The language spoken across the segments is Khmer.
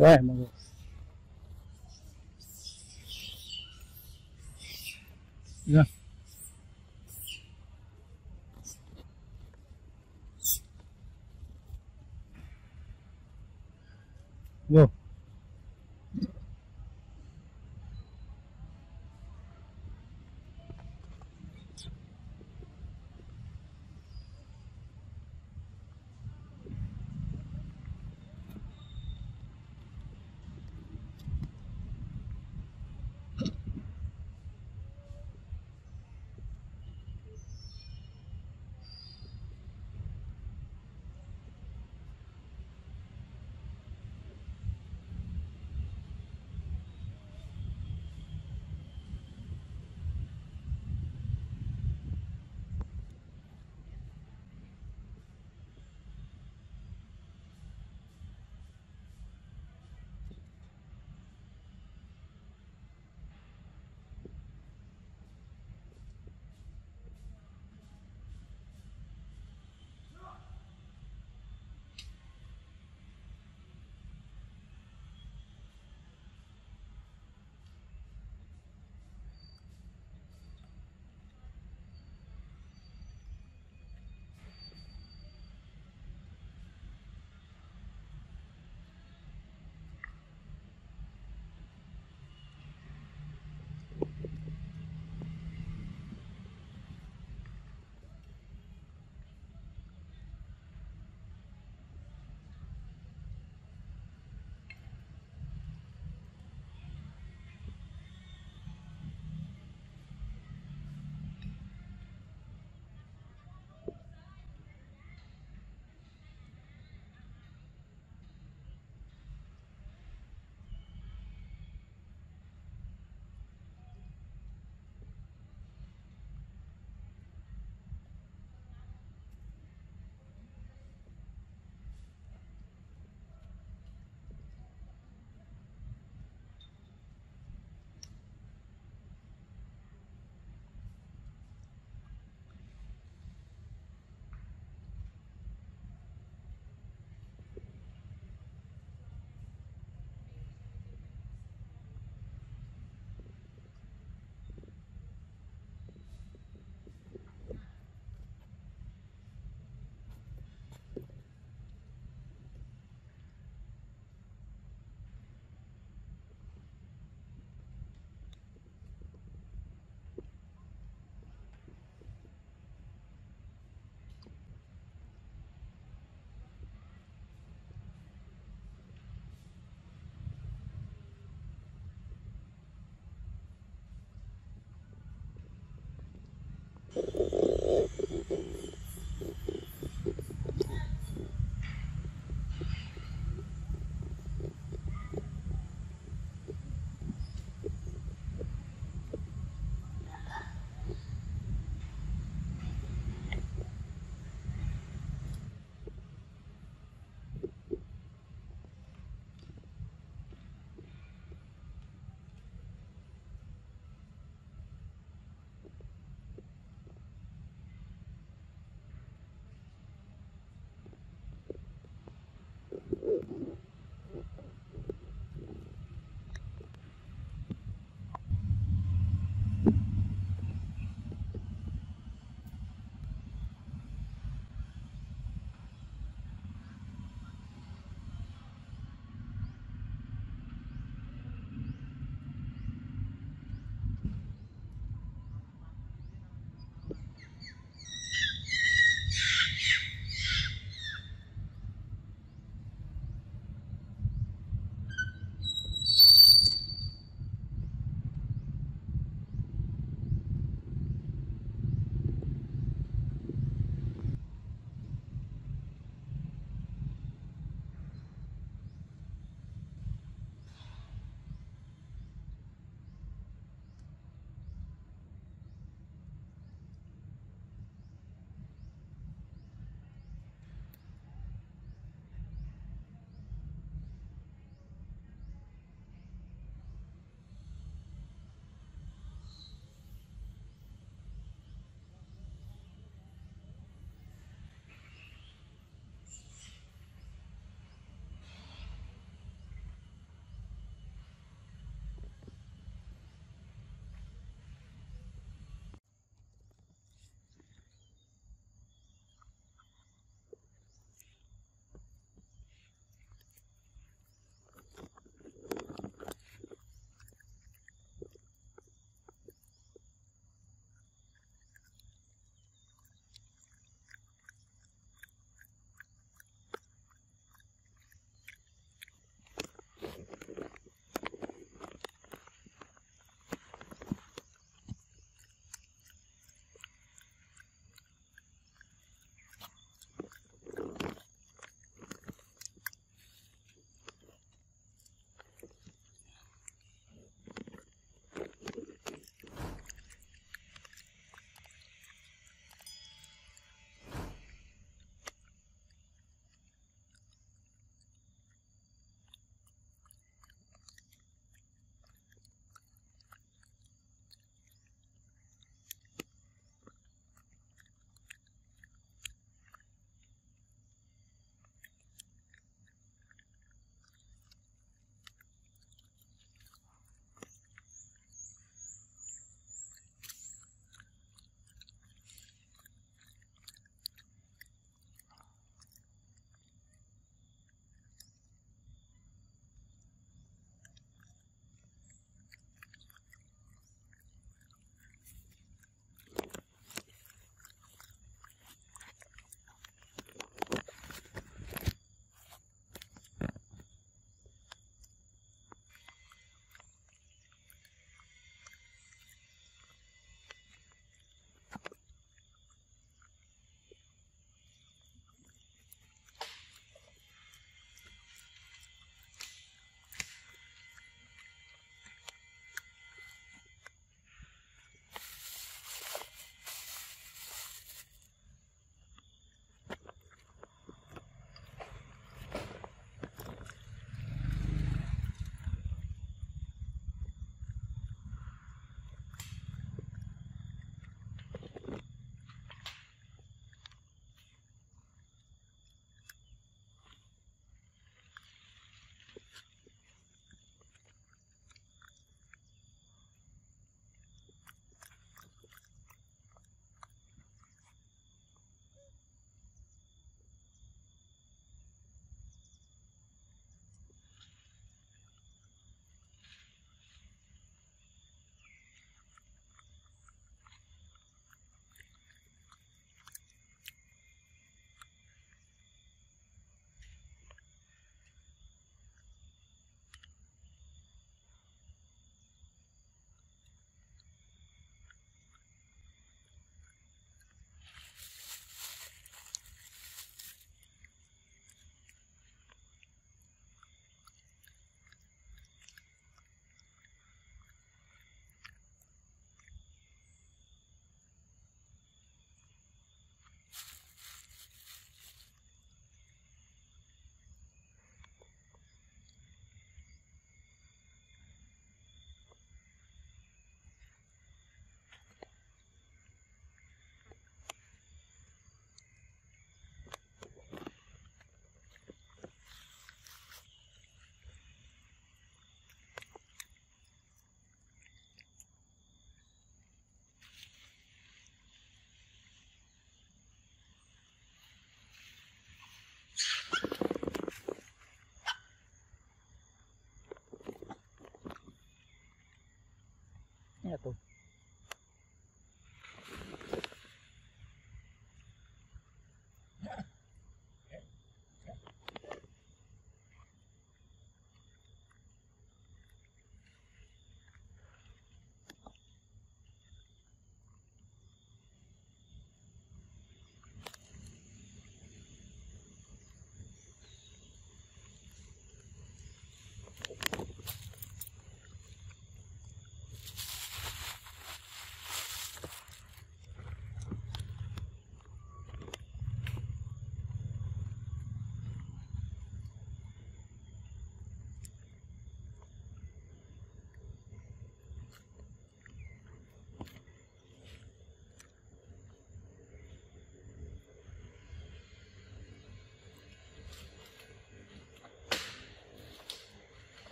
对。ああ。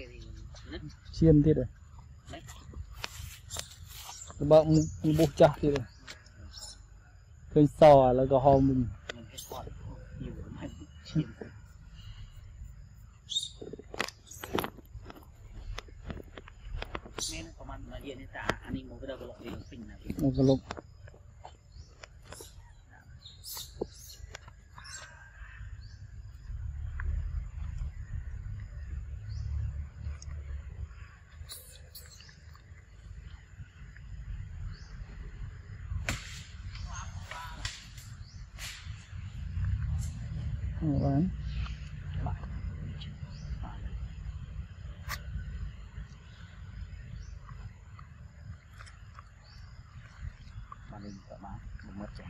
ទេឈាមទៀតហ្នឹងបើមុខបុះចាស់ទៀតឃើញសឥឡូវក៏ហោមវិញមានប្រហែលរយៈនេះតាអានេះមកដល់កលុកវិញពេញណាមកកលុក